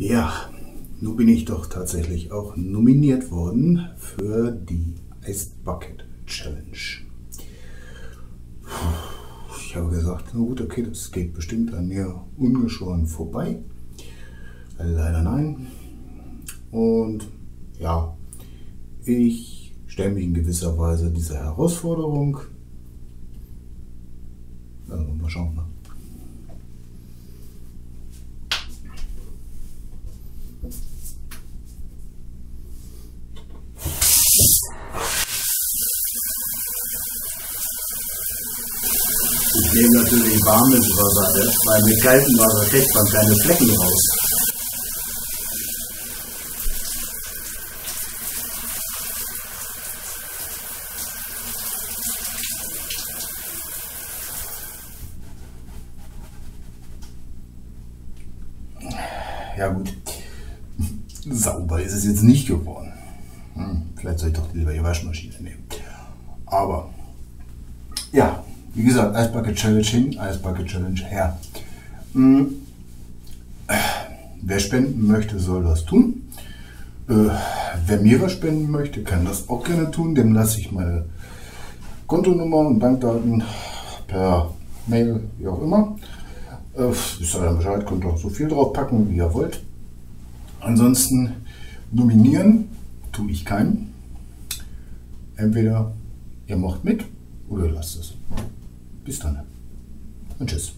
Ja, nun bin ich doch tatsächlich auch nominiert worden für die Ice Bucket Challenge. Ich habe gesagt, na gut, okay, das geht bestimmt an mir ungeschoren vorbei. Leider nein. Und ja, ich stelle mich in gewisser Weise dieser Herausforderung. Also mal schauen. Ne? Ich nehme natürlich warmes Wasser, weil mit kaltem Wasser kriegt man keine Flecken raus. Ja gut, sauber ist es jetzt nicht geworden. Hm, vielleicht soll ich doch lieber die Waschmaschine nehmen. Aber ja, wie gesagt, Ice Challenge hin, Ice Bucket Challenge her. Hm. Wer spenden möchte, soll das tun. Äh, wer mir was spenden möchte, kann das auch gerne tun. Dem lasse ich meine Kontonummer und Bankdaten per Mail, wie auch immer. Äh, wisst dann Bescheid, könnt auch so viel drauf packen, wie ihr wollt. Ansonsten nominieren tue ich keinen. Entweder ihr macht mit oder lasst es. Bis dann und tschüss.